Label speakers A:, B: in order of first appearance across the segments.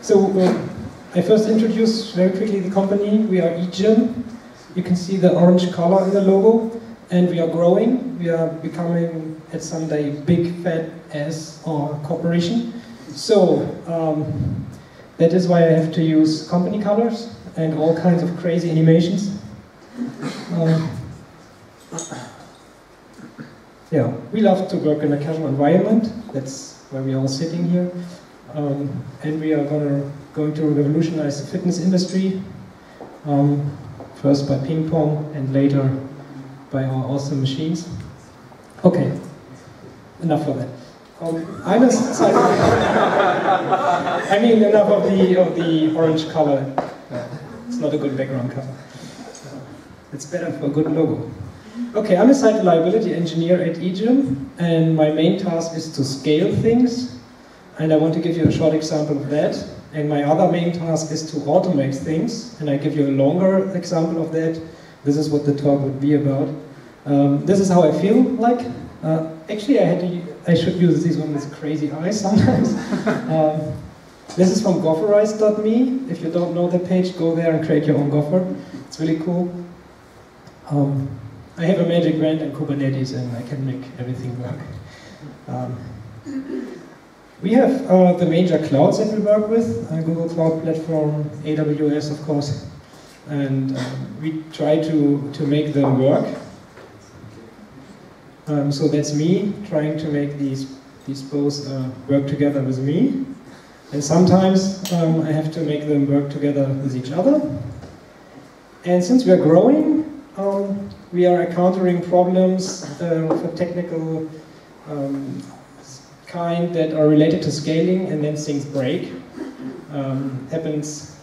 A: so uh, I first introduce very quickly the company. We are eGym. You can see the orange color in the logo, and we are growing. We are becoming at some day, big fat ass or corporation. So um, that is why I have to use company colors and all kinds of crazy animations. Um, yeah, we love to work in a casual environment. That's where we are all sitting here. Um, and we are gonna, going to revolutionize the fitness industry. Um, first by ping pong and later by our awesome machines. Okay, enough of that. Um, I'm a I mean enough of the of the orange color. It's not a good background color. It's better for a good logo. Okay, I'm a site reliability engineer at eGym, and my main task is to scale things. And I want to give you a short example of that. And my other main task is to automate things, and I give you a longer example of that. This is what the talk would be about. Um, this is how I feel like. Uh, actually, I had to. I should use this one with crazy eyes sometimes. um, this is from gopherize.me. If you don't know the page, go there and create your own gopher. It's really cool. Um, I have a magic wand and Kubernetes and I can make everything work. Um, we have uh, the major clouds that we work with, uh, Google Cloud Platform, AWS of course, and um, we try to, to make them work. Um, so that's me trying to make these, these both uh, work together with me. And sometimes um, I have to make them work together with each other. And since we're growing, um, we are encountering problems uh, of technical um, kind that are related to scaling and then things break. Um, happens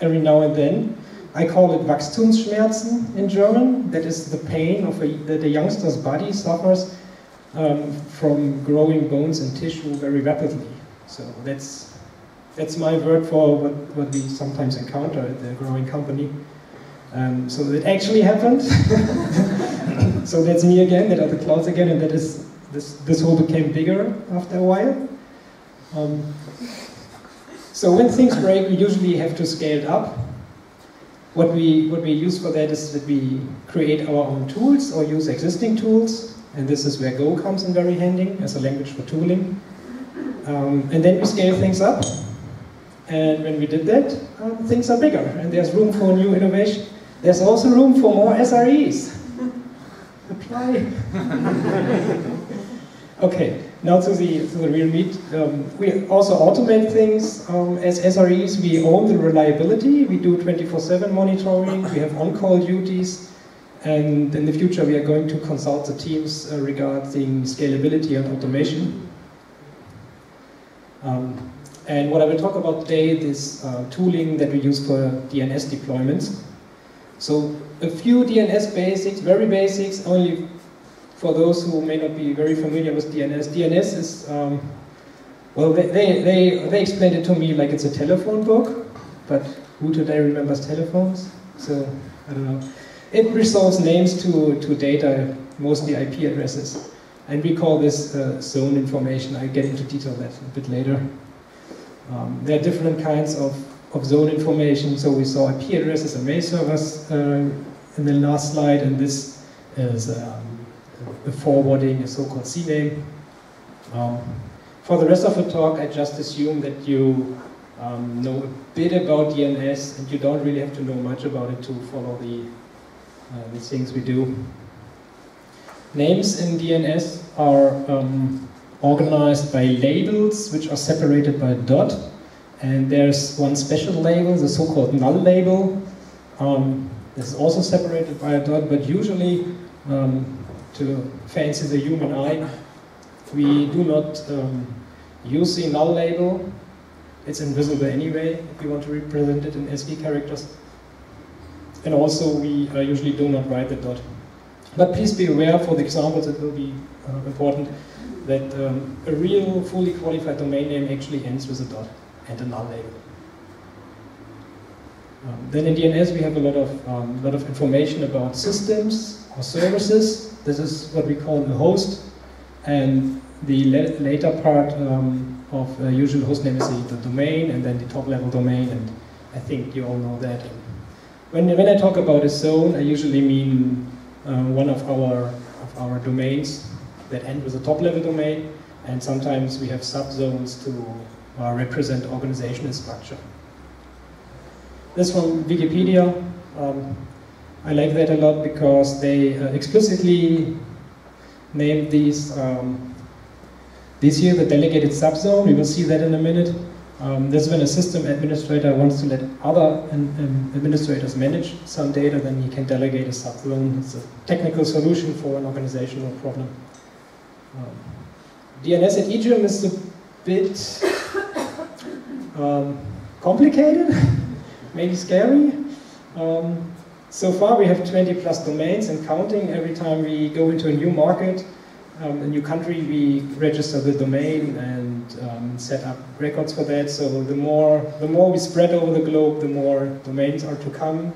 A: every now and then. I call it Wachstumsschmerzen in German. That is the pain of a, that a youngster's body suffers um, from growing bones and tissue very rapidly. So that's, that's my word for what, what we sometimes encounter at the growing company. Um, so that actually happened. so that's me again, that are the clouds again, and that is this, this hole became bigger after a while. Um, so when things break, we usually have to scale it up. What we, what we use for that is that we create our own tools or use existing tools, and this is where Go comes in very handy as a language for tooling. Um, and then we scale things up, and when we did that, um, things are bigger, and there's room for new innovation. There's also room for more SREs. Apply. okay, now to the, to the real meat. Um, we also automate things um, as SREs. We own the reliability. We do 24-7 monitoring. We have on-call duties. And in the future, we are going to consult the teams uh, regarding scalability and automation. Um, and what I will talk about today is uh, tooling that we use for DNS deployments. So a few DNS basics, very basics, only for those who may not be very familiar with DNS. DNS is, um, well, they, they, they, they explained it to me like it's a telephone book, but who today remembers telephones? So, I don't know. It resolves names to, to data, mostly IP addresses. And we call this uh, zone information. I'll get into detail that a bit later. Um, there are different kinds of of zone information. So we saw IP addresses and mail servers uh, in the last slide, and this is um, the forwarding, a so-called CNAME. Um, for the rest of the talk, I just assume that you um, know a bit about DNS, and you don't really have to know much about it to follow the, uh, the things we do. Names in DNS are um, organized by labels, which are separated by a dot. And there's one special label, the so-called null label. Um, this is also separated by a dot, but usually, um, to fancy the human eye, we do not um, use the null label. It's invisible anyway, if we want to represent it in ASCII characters. And also, we uh, usually do not write the dot. But please be aware, for the examples, it will be uh, important, that um, a real, fully qualified domain name actually ends with a dot and a null label. Um, then in DNS we have a lot of, um, lot of information about systems or services. This is what we call the host. And the later part um, of uh, usual hostname is the, the domain and then the top level domain, and I think you all know that. When, when I talk about a zone, I usually mean um, one of our, of our domains that end with a top level domain, and sometimes we have subzones to uh, represent organizational structure. This from Wikipedia. Um, I like that a lot because they uh, explicitly named these um, this year the delegated subzone. We will see that in a minute. Um, this is when a system administrator wants to let other um, administrators manage some data, then he can delegate a subzone. It's a technical solution for an organizational problem. Um, DNS at eGym is a bit um, complicated, maybe scary. Um, so far we have 20 plus domains and counting. Every time we go into a new market, um, a new country, we register the domain and um, set up records for that. So the more, the more we spread over the globe, the more domains are to come.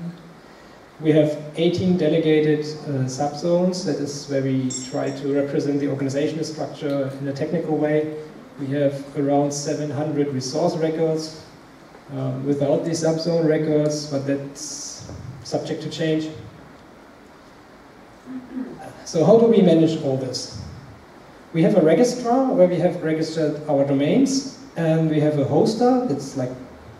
A: We have 18 delegated uh, subzones. That is where we try to represent the organizational structure in a technical way. We have around 700 resource records um, without the subzone records, but that's subject to change. So how do we manage all this? We have a registrar where we have registered our domains, and we have a hoster that's like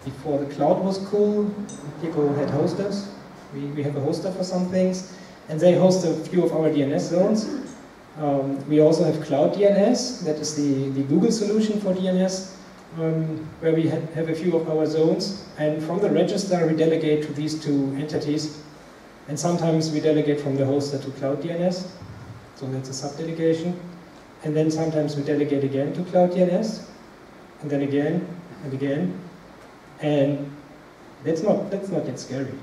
A: before the cloud was cool, people had hosters. We, we have a hoster for some things, and they host a few of our DNS zones. Um, we also have Cloud DNS, that is the, the Google solution for DNS, um, where we have a few of our zones, and from the register we delegate to these two entities, and sometimes we delegate from the hoster to Cloud DNS, so that's a sub-delegation, and then sometimes we delegate again to Cloud DNS, and then again, and again, and that's not, that's not yet scary.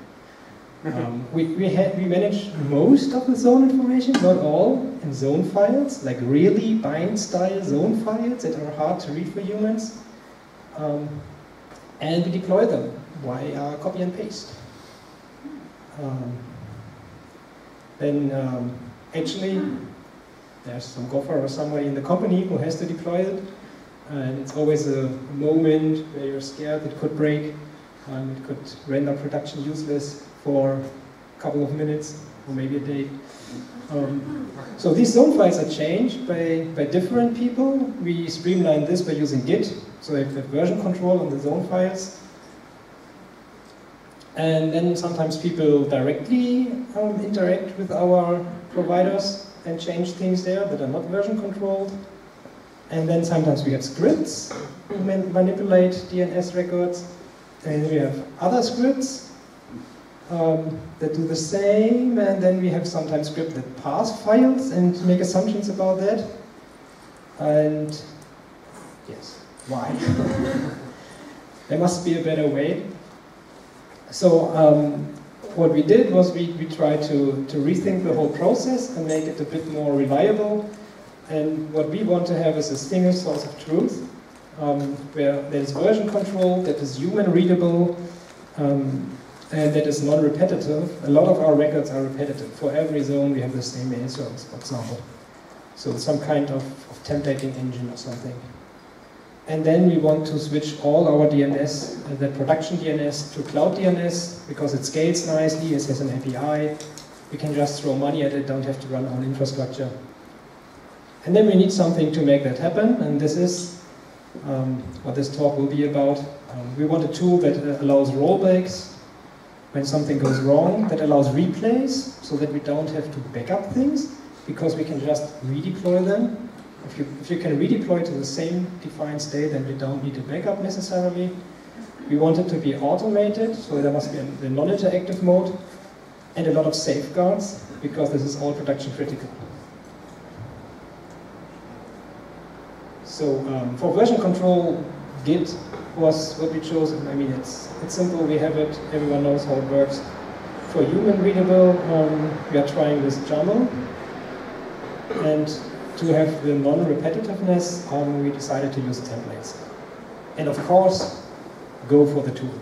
A: Um, we, we, we manage most of the zone information, not all, in zone files, like really bind style zone files that are hard to read for humans. Um, and we deploy them via copy and paste. Um, then um, actually, there's some gopher or somebody in the company who has to deploy it. And it's always a moment where you're scared it could break, um, it could render production useless for a couple of minutes or maybe a day. Um, so these zone files are changed by, by different people. We streamline this by using Git, so we have version control on the zone files. And then sometimes people directly um, interact with our providers and change things there that are not version controlled. And then sometimes we have scripts who manipulate DNS records. And we have other scripts um, that do the same, and then we have sometimes scripts that parse files and make assumptions about that. And yes, why? there must be a better way. So um, what we did was we, we tried to, to rethink the whole process and make it a bit more reliable. And what we want to have is a single source of truth, um, where there's version control, that is human readable, um, and that is non-repetitive. A lot of our records are repetitive. For every zone, we have the same mail service, for example. So some kind of, of templating engine or something. And then we want to switch all our DNS, uh, the production DNS, to cloud DNS because it scales nicely, it has an API. We can just throw money at it, don't have to run our infrastructure. And then we need something to make that happen, and this is um, what this talk will be about. Um, we want a tool that uh, allows rollbacks when something goes wrong, that allows replays, so that we don't have to backup things, because we can just redeploy them if you, if you can redeploy to the same defined state, then we don't need a backup necessarily. We want it to be automated, so there must be a, a non-interactive mode, and a lot of safeguards, because this is all production critical. So um, for version control, Git was what we chose. I mean, it's, it's simple, we have it, everyone knows how it works. For human readable, um, we are trying this YAML. And to have the non-repetitiveness, um, we decided to use templates. And of course, go for the tool.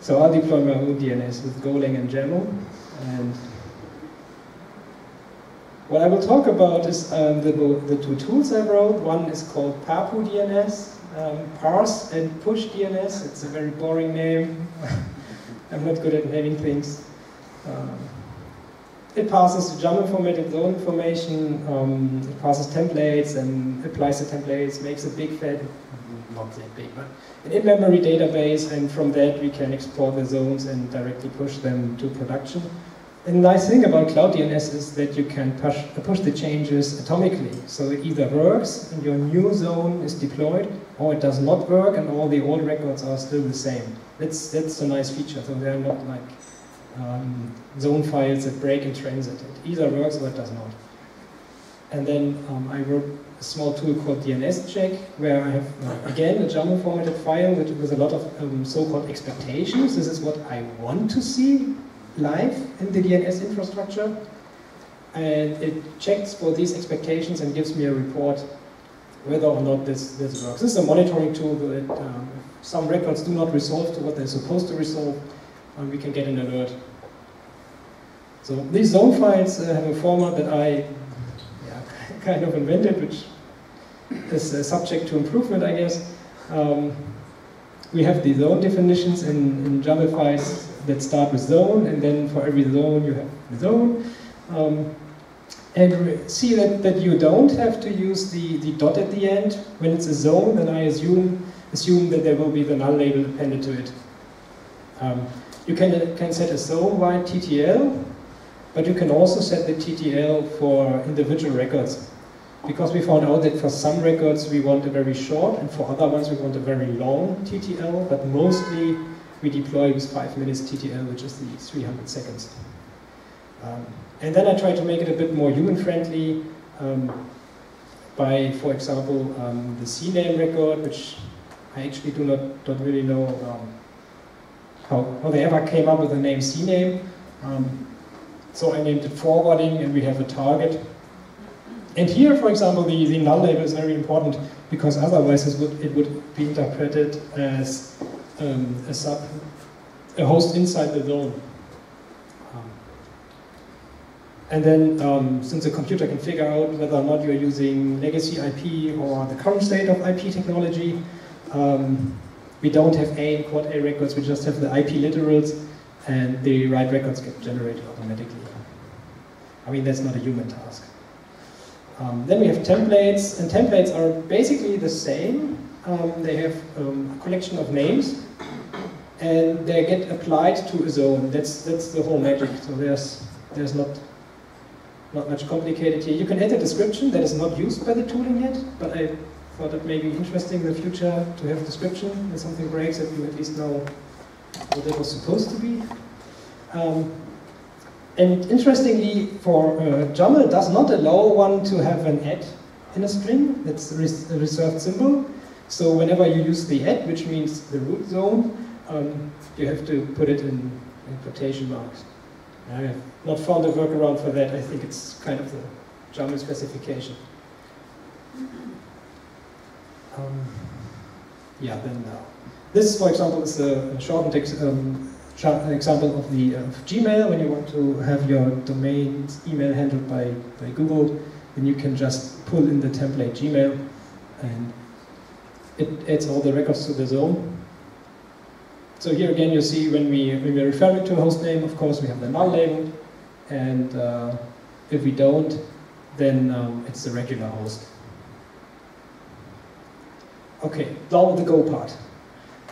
A: So I'll deploy my own DNS with Golang and YAML. And what I will talk about is um, the, the two tools I wrote. One is called Papu DNS, um, parse and push DNS. It's a very boring name. I'm not good at naming things. Um, it passes the zone information, um, it passes templates and applies the templates, makes a big fat, not that big, but an in-memory database, and from that we can export the zones and directly push them to production. And the nice thing about Cloud DNS is that you can push, push the changes atomically. So it either works and your new zone is deployed, or it does not work and all the old records are still the same. That's, that's a nice feature, so they're not like um, zone files that break in transit. It either works or it does not. And then um, I wrote a small tool called DNS check, where I have, uh, again, a YAML formatted file with, with a lot of um, so-called expectations. This is what I want to see live in the DNS infrastructure. And it checks for these expectations and gives me a report whether or not this, this works. This is a monitoring tool that um, some records do not resolve to what they're supposed to resolve, and we can get an alert. So these zone files uh, have a format that I yeah, kind of invented, which is uh, subject to improvement, I guess. Um, we have the zone definitions in, in YAML files that start with zone, and then for every zone you have the zone. Um, and see that, that you don't have to use the, the dot at the end. When it's a zone, then I assume, assume that there will be the null label appended to it. Um, you can, can set a zone-wide TTL, but you can also set the TTL for individual records. Because we found out that for some records we want a very short, and for other ones we want a very long TTL, but mostly we deploy with 5 minutes TTL, which is the 300 seconds. Um, and then I try to make it a bit more human-friendly um, by, for example, um, the CNAME record, which I actually do not don't really know how, how they ever came up with the name CNAME. Um, so I named it forwarding, and we have a target. And here, for example, the, the null label is very important because otherwise it would, it would be interpreted as um, a sub, a host inside the zone. Um, and then, um, since the computer can figure out whether or not you're using legacy IP or the current state of IP technology, um, we don't have A and quad A records, we just have the IP literals, and the right records get generated automatically. I mean, that's not a human task. Um, then we have templates, and templates are basically the same. Um, they have um, a collection of names, and they get applied to a zone. That's that's the whole magic. So there's there's not not much complicated here. You can add a description that is not used by the tooling yet, but I thought it may be interesting in the future to have a description when something breaks that you at least know what it was supposed to be. Um, and interestingly, for uh, YAML does not allow one to have an at in a string. That's a reserved symbol. So whenever you use the at, which means the root zone, um, you have to put it in, in quotation marks. I have not found a workaround for that. I think it's kind of the YAML specification. Um, yeah, then uh, this, for example, is a shortened um, example of the of Gmail. When you want to have your domain email handled by, by Google, then you can just pull in the template Gmail, and it adds all the records to the zone. So here again, you see when we when we're referring to a host name, of course, we have the null labeled, and uh, if we don't, then um, it's the regular host. Okay, now the Go part.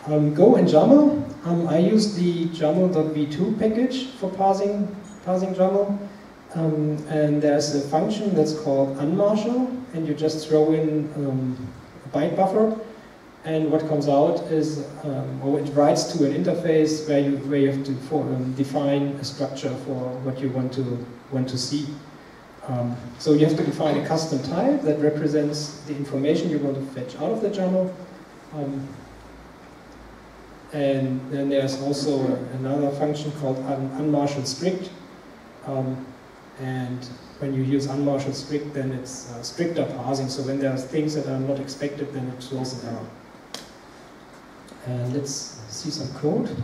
A: Um, Go and YAML, um, I use the YAML.v2 package for parsing, parsing YAML. Um, and there's a function that's called unmarshal, and you just throw in um, a byte buffer, and what comes out is, um, or it writes to an interface where you, where you have to for, um, define a structure for what you want to, want to see. Um, so you have to define a custom type that represents the information you want to fetch out of the journal. Um, and then there's also another function called un unmarshaled strict. Um, and when you use unmarshaled strict, then it's uh, stricter parsing. So when there are things that are not expected, then it throws an error. And let's see some code.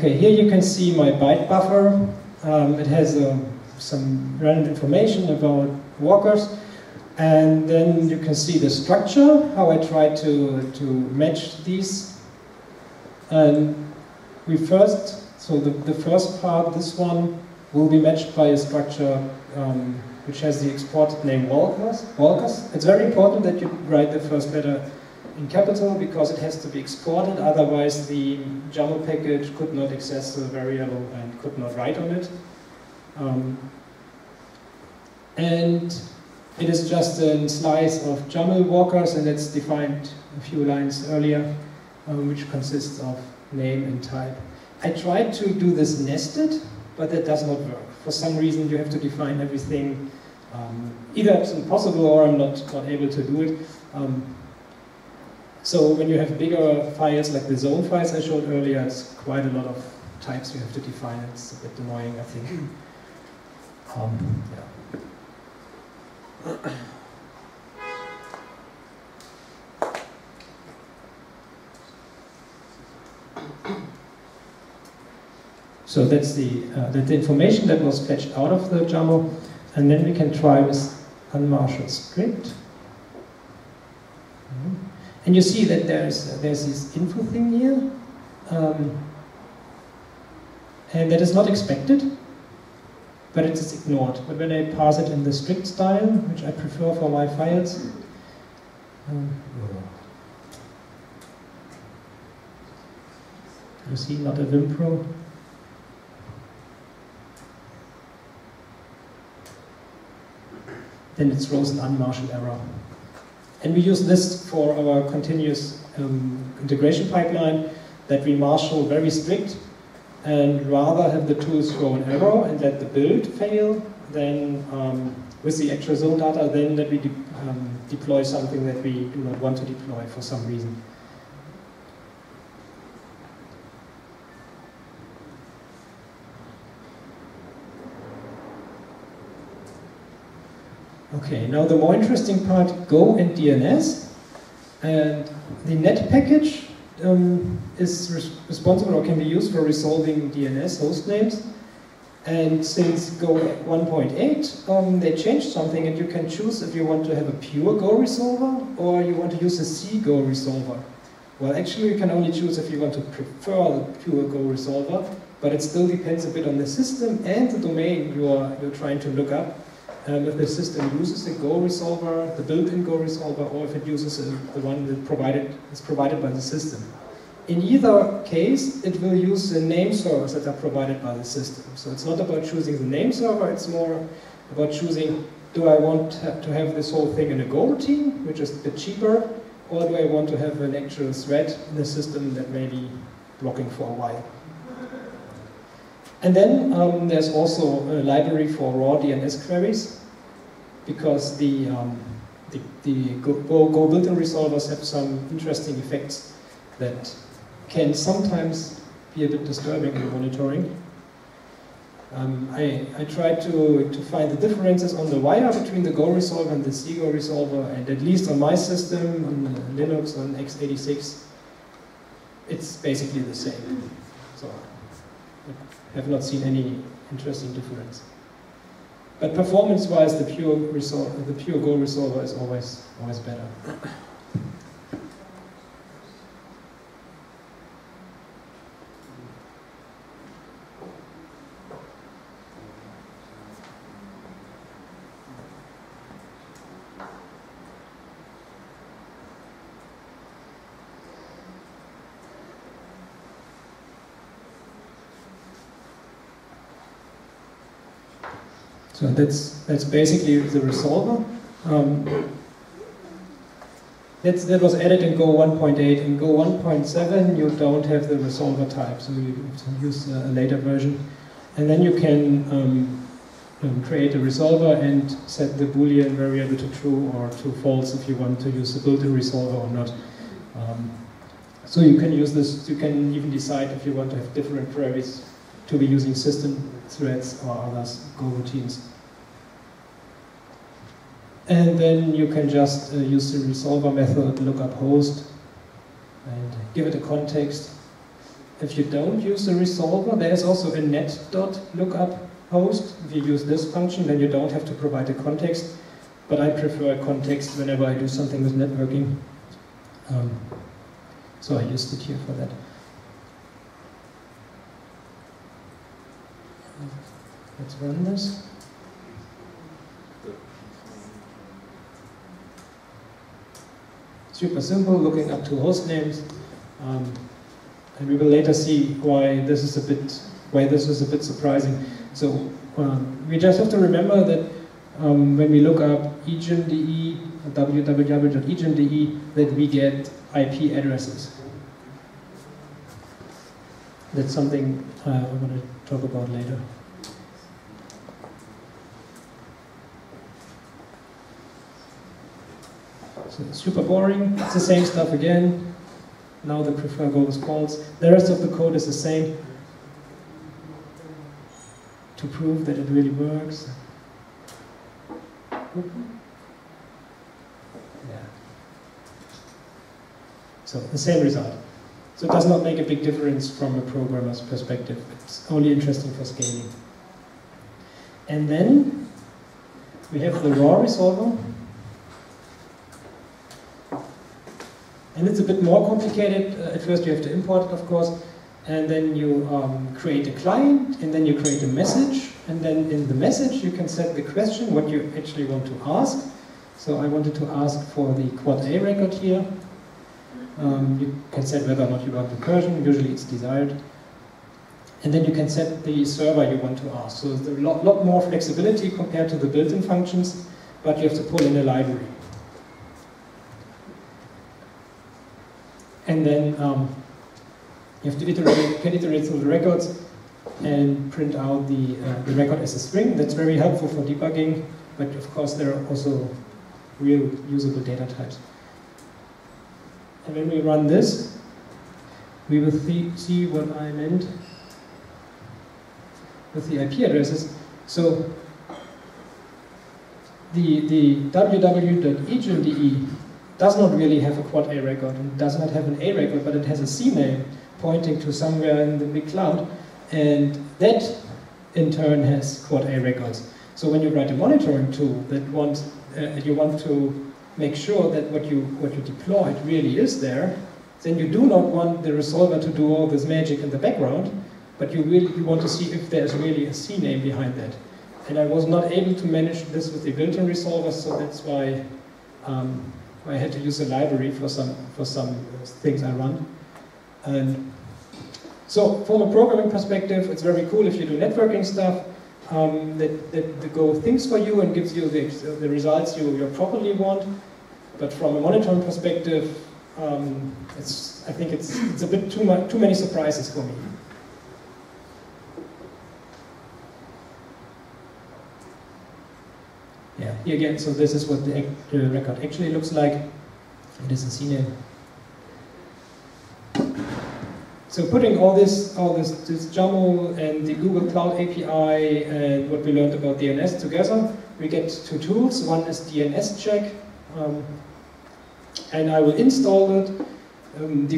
A: Okay, here you can see my byte buffer. Um, it has uh, some random information about walkers. And then you can see the structure, how I try to, to match these. And we first, so the, the first part, this one, will be matched by a structure um, which has the exported name Walkers. Walkers. It's very important that you write the first letter in capital because it has to be exported, otherwise the YAML package could not access the variable and could not write on it. Um, and it is just a slice of YAML walkers and it's defined a few lines earlier, um, which consists of name and type. I tried to do this nested, but that does not work. For some reason you have to define everything. Um, either it's impossible or I'm not, not able to do it. Um, so when you have bigger files like the zone files I showed earlier, it's quite a lot of types you have to define. It's a bit annoying, I think. Um, yeah. So that's the, uh, the information that was fetched out of the YAML, and then we can try with unmarshaled script. And you see that there's, there's this info thing here, um, and that is not expected, but it is ignored. But when I pass it in the strict style, which I prefer for my files, um, you see, not a Wimpro. Then it throws an unmarshaled error. And we use this for our continuous um, integration pipeline that we marshal very strict and rather have the tools throw an error and let the build fail than um, with the actual zone data, then that we de um, deploy something that we do not want to deploy for some reason. Okay, now the more interesting part, Go and DNS. And the net package um, is res responsible or can be used for resolving DNS host names. And since Go 1.8, um, they changed something and you can choose if you want to have a pure Go resolver or you want to use a C Go resolver. Well, actually you can only choose if you want to prefer the pure Go resolver, but it still depends a bit on the system and the domain you're, you're trying to look up um, if the system uses a Go resolver, the built-in Go resolver, or if it uses a, the one that provided, is provided by the system. In either case, it will use the name servers that are provided by the system. So it's not about choosing the name server, it's more about choosing, do I want to have this whole thing in a Go routine, which is a bit cheaper, or do I want to have an actual thread in the system that may be blocking for a while. And then um, there's also a library for raw DNS queries because the, um, the, the Go, Go built-in resolvers have some interesting effects that can sometimes be a bit disturbing in monitoring. Um, I, I tried to, to find the differences on the wire between the Go resolver and the CGO resolver, and at least on my system, on Linux, on x86, it's basically the same. Have not seen any interesting difference. But performance-wise, the pure the pure resolver is always always better. So that's, that's basically the resolver. Um, that's, that was added in Go 1.8. In Go 1.7, you don't have the resolver type, so you have to use a later version. And then you can um, um, create a resolver and set the boolean variable to true or to false if you want to use the built-in resolver or not. Um, so you can use this, you can even decide if you want to have different queries to be using system threads or others, Go routines. And then you can just uh, use the resolver method, look up host, and give it a context. if you don't use the resolver, there is also a net.lookup host. If you use this function, then you don't have to provide a context, but I prefer a context whenever I do something with networking. Um, so I used it here for that. Let's run this. Super simple, looking up to host names. Um, and we will later see why this is a bit why this is a bit surprising. So um, we just have to remember that um, when we look up egym.de, www.egym.de, that we get IP addresses. That's something uh, I want to talk about later. So it's super boring. It's the same stuff again. Now the prefer go with false. The rest of the code is the same to prove that it really works. Yeah. So the same result. So it does not make a big difference from a programmer's perspective. It's only interesting for scaling. And then we have the raw resolver. And it's a bit more complicated. Uh, at first you have to import it, of course, and then you um, create a client, and then you create a message, and then in the message you can set the question, what you actually want to ask. So I wanted to ask for the quad A record here. Um, you can set whether or not you want the Recursion, usually it's desired. And then you can set the server you want to ask. So there's a lot, lot more flexibility compared to the built-in functions, but you have to pull in a library. And then um, you have to iterate, iterate through the records and print out the, uh, the record as a string. That's very helpful for debugging, but of course there are also real usable data types. And when we run this, we will see, what I meant with the IP addresses. So the, the www.egym.de does not really have a quad A record and does not have an A record, but it has a CNAME pointing to somewhere in the big cloud. And that, in turn, has quad A records. So when you write a monitoring tool that wants, uh, you want to make sure that what you, what you deployed really is there, then you do not want the resolver to do all this magic in the background, but you really you want to see if there's really a CNAME behind that. And I was not able to manage this with the built-in resolver, so that's why um, I had to use a library for some, for some things I run. And so from a programming perspective, it's very cool if you do networking stuff um, that, that, that go things for you and gives you the, the results you, you properly want. But from a monitoring perspective, um, it's, I think it's, it's a bit too, much, too many surprises for me. Yeah, here again, so this is what the, the record actually looks like. It is a CNAME. So putting all this, all this, this YAML and the Google Cloud API and what we learned about DNS together, we get two tools. One is DNS check, um, and I will install it, um,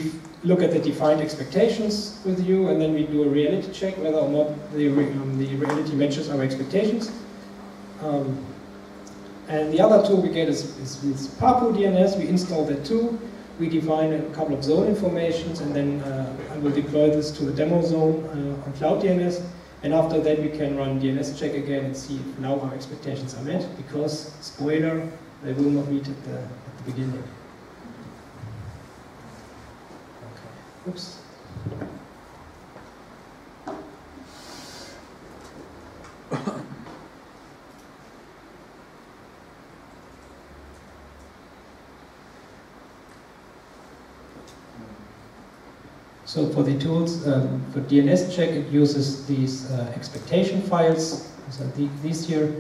A: look at the defined expectations with you, and then we do a reality check whether or not the, um, the reality matches our expectations. Um, and the other tool we get is, is, is Papu DNS, we install that too. We define a couple of zone informations and then uh, I will deploy this to the demo zone uh, on Cloud DNS. And after that we can run DNS check again and see if now our expectations are met because, spoiler, they will not meet at the, at the beginning. Okay. Oops. So for the tools, um, for DNS check, it uses these uh, expectation files, so the, these here,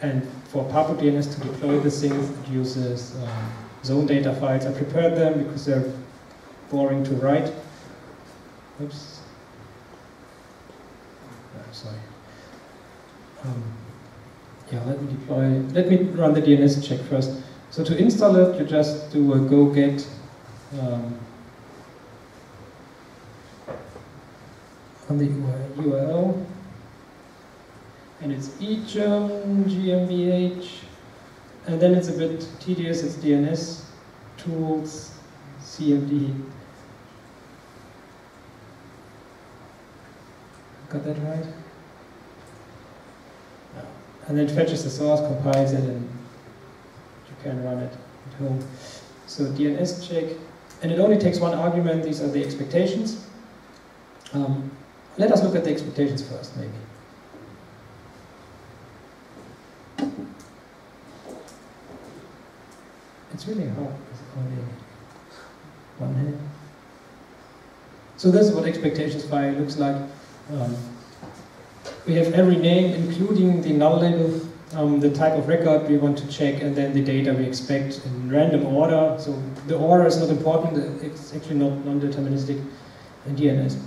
A: and for Papu DNS to deploy the things, it uses um, zone data files. I prepared them because they're boring to write. Oops. Oh, sorry. Um, yeah, let me deploy, let me run the DNS check first. So to install it, you just do a go get um, on the URL. And it's eGym GmbH. And then it's a bit tedious, it's DNS tools CMD. Got that right? And then it fetches the source, compiles it, and you can run it at home. So DNS check, and it only takes one argument, these are the expectations. Um, let us look at the expectations first, maybe. It's really hard, it's only one hand. So this is what expectations file looks like. Um, we have every name, including the null label, um, the type of record we want to check, and then the data we expect in random order. So the order is not important, it's actually not non-deterministic in DNS.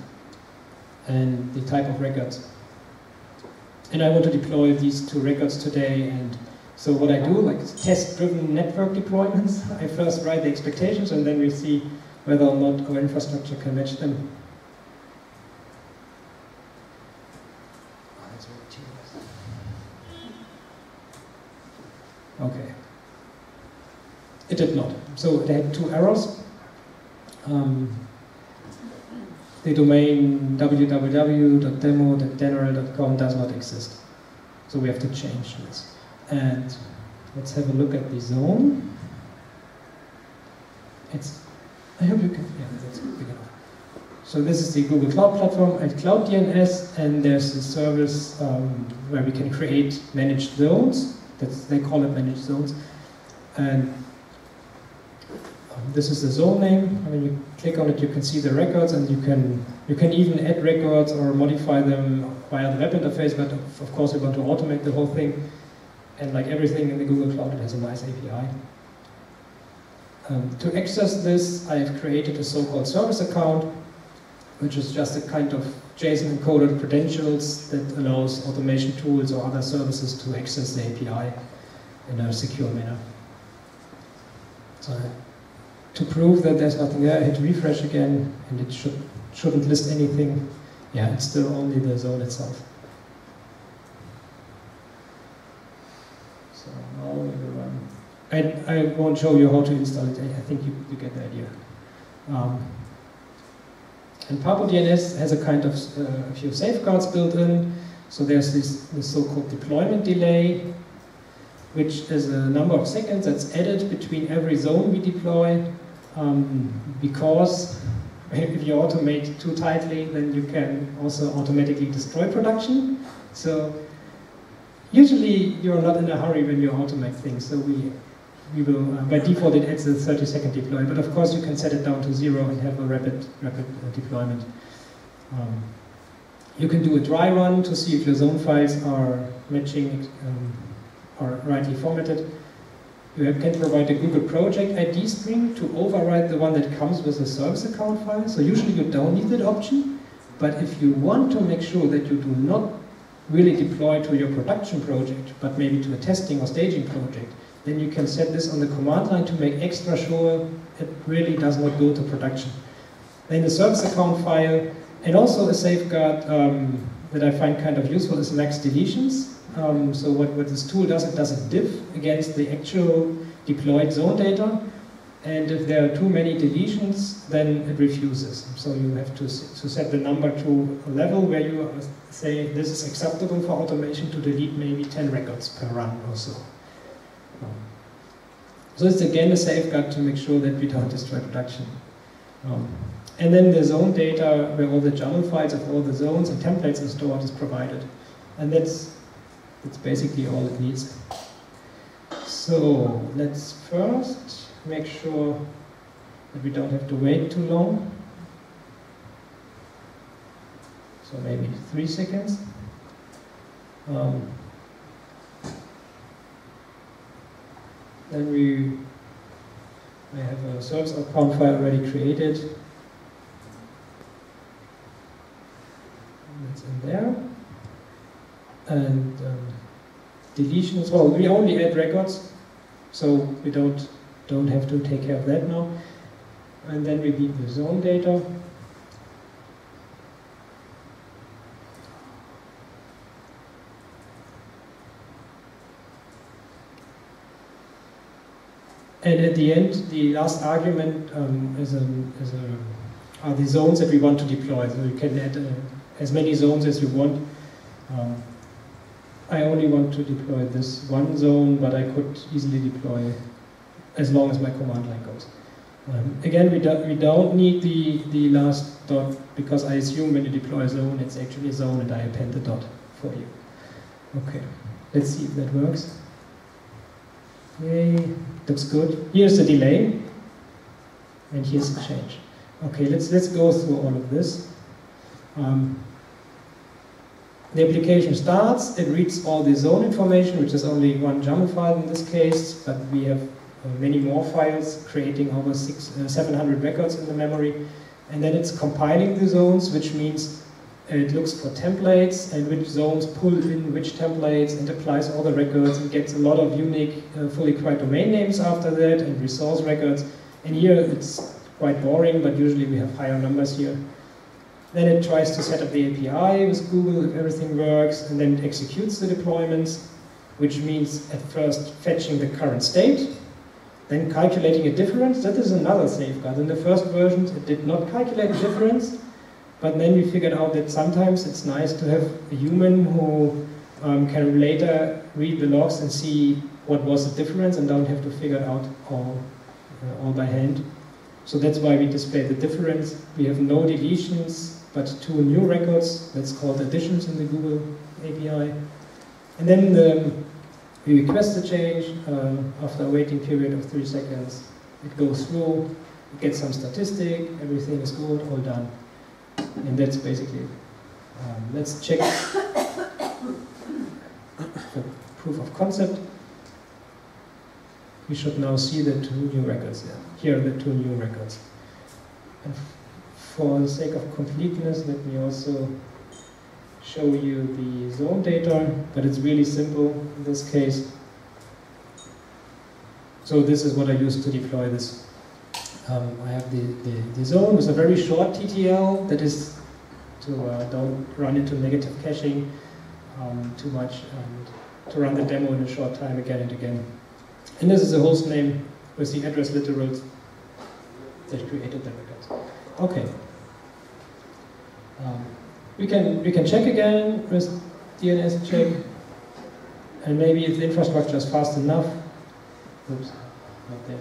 A: And the type of records. And I want to deploy these two records today, and so what I do, like test-driven network deployments, I first write the expectations, and then we see whether or not our infrastructure can match them. Okay. It did not. So it had two errors. Um, the domain www.demo.general.com does not exist. So we have to change this. And let's have a look at the zone. It's, I hope you can, yeah, that's big enough. So this is the Google Cloud Platform at Cloud DNS, and there's a service um, where we can create managed zones. That's, they call it managed zones. And this is the zone name. When you click on it, you can see the records, and you can you can even add records or modify them via the web interface. But of, course, we want to automate the whole thing. And like everything in the Google Cloud, it has a nice API. Um, to access this, I have created a so-called service account, which is just a kind of JSON encoded credentials that allows automation tools or other services to access the API in a secure manner. So to prove that there's nothing there, I hit refresh again, and it should, shouldn't list anything. Yeah, it's still only the zone itself. So now we will run. I, I won't show you how to install it, I think you, you get the idea. Um, and Papu DNS has a kind of uh, a few safeguards built in. So there's this, this so-called deployment delay, which is a number of seconds that's added between every zone we deploy, um, because if you automate too tightly, then you can also automatically destroy production. So usually you're not in a hurry when you automate things. So we we will, uh, by default it adds a 30 second deploy, but of course you can set it down to zero and have a rapid, rapid uh, deployment. Um, you can do a dry run to see if your zone files are matching um, or rightly formatted. You can provide a Google Project ID string to override the one that comes with the service account file. So usually you don't need that option, but if you want to make sure that you do not really deploy to your production project, but maybe to a testing or staging project, then you can set this on the command line to make extra sure it really does not go to production. Then the service account file, and also a safeguard um, that I find kind of useful is max deletions. Um, so what, what this tool does, it does a diff against the actual deployed zone data, and if there are too many deletions, then it refuses. So you have to, to set the number to a level where you say this is acceptable for automation to delete maybe 10 records per run or so. So it's again a safeguard to make sure that we don't destroy production. Um, and then the zone data, where all the YAML files of all the zones and templates are stored, is provided. And that's, that's basically all it needs. So let's first make sure that we don't have to wait too long. So maybe three seconds. Um, Then we I have a service account file already created. That's in there and um, deletion as well. We only add records, so we don't don't have to take care of that now. And then we give the zone data. And at the end, the last argument um, is, a, is a, are the zones that we want to deploy. So you can add uh, as many zones as you want. Um, I only want to deploy this one zone, but I could easily deploy as long as my command line goes. Um, again, we, do, we don't need the, the last dot because I assume when you deploy a zone, it's actually a zone and I append the dot for you. Okay, let's see if that works. Yay, looks good. Here's the delay, and here's the change. Okay, let's, let's go through all of this. Um, the application starts, it reads all the zone information, which is only one YAML file in this case, but we have uh, many more files, creating over six, uh, 700 records in the memory. And then it's compiling the zones, which means it looks for templates and which zones pull in which templates and applies all the records and gets a lot of unique uh, fully qualified domain names after that and resource records. And here it's quite boring, but usually we have higher numbers here. Then it tries to set up the API with Google if everything works, and then it executes the deployments, which means at first fetching the current state, then calculating a difference. That is another safeguard. In the first versions, it did not calculate a difference, but then we figured out that sometimes it's nice to have a human who um, can later read the logs and see what was the difference and don't have to figure it out all, uh, all by hand. So that's why we display the difference. We have no deletions, but two new records. That's called additions in the Google API. And then the, we request a change uh, after a waiting period of three seconds. It goes through, it gets some statistic, everything is good, all done. And that's basically it. Um, let's check the proof of concept. We should now see the two new records. Here are the two new records. And for the sake of completeness, let me also show you the zone data, but it's really simple in this case. So this is what I use to deploy this. Um, I have the, the, the, zone with a very short TTL that is to uh, don't run into negative caching um, too much and to run the demo in a short time again and again. And this is a host name with the address literals that created the records. Okay. Um, we can we can check again with DNS check, and maybe if the infrastructure is fast enough. Oops, not there.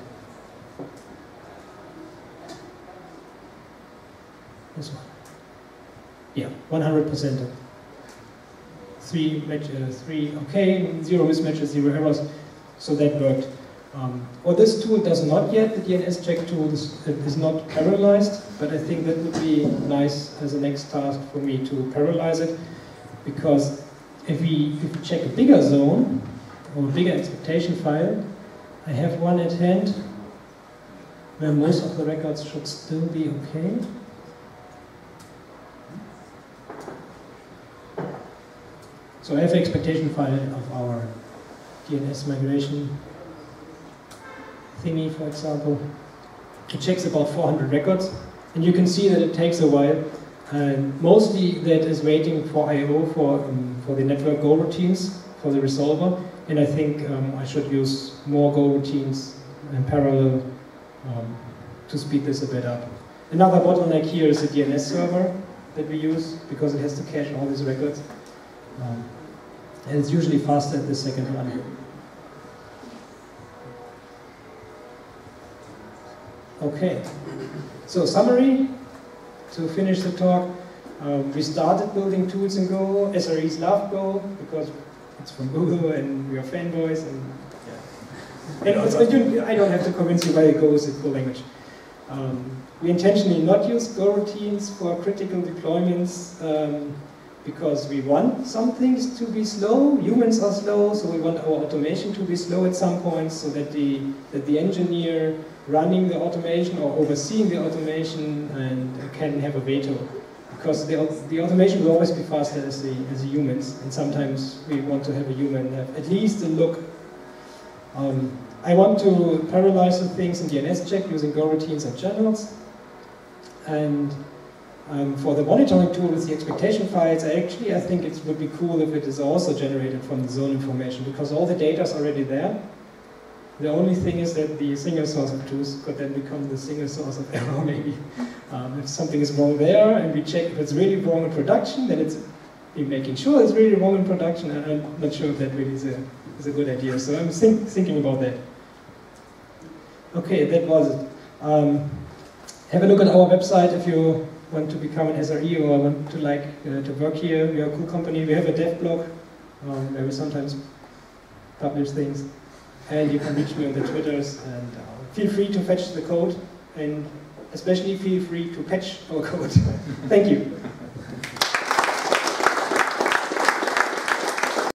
A: This one. Yeah, 100% three match, uh, three okay, zero mismatches, zero errors. So that worked. Um, well, this tool does not yet. The DNS check tool is, is, not parallelized, but I think that would be nice as a next task for me to parallelize it, because if we, if we check a bigger zone or a bigger expectation file, I have one at hand where most of the records should still be okay. So I have an expectation file of our DNS migration thingy, for example. It checks about 400 records, and you can see that it takes a while. And mostly that is waiting for I.O. For, um, for the network Go routines for the resolver, and I think um, I should use more Go routines in parallel um, to speed this a bit up. Another bottleneck here is the DNS server that we use because it has to cache all these records. Um, and it's usually faster at the second run. Okay, so summary, to finish the talk, um, we started building tools in Go, SREs love Go, because it's from Google and we are fanboys, and yeah. And also, I don't have to convince you why Go is a cool language. Um, we intentionally not use Go routines for critical deployments um, because we want some things to be slow. Humans are slow, so we want our automation to be slow at some point so that the, that the engineer running the automation or overseeing the automation and can have a veto. Because the, the automation will always be faster as the, as the humans, and sometimes we want to have a human have at least a look. Um, I want to parallelize the things in DNS check using Go routines and channels. And um, for the monitoring tool with the expectation files, actually I think it would be cool if it is also generated from the zone information because all the data is already there. The only thing is that the single source of truth could then become the single source of error, maybe. Um, if something is wrong there, and we check if it's really wrong in production, then it's be making sure it's really wrong in production, and I'm not sure if that really is a, is a good idea. So I'm think, thinking about that. Okay, that was it. Um, have a look at our website if you want to become an SRE or want to like uh, to work here. We are a cool company. We have a dev blog um, where we sometimes publish things. And you can reach me on the Twitters and uh, feel free to fetch the code and especially feel free to patch our code. Thank you.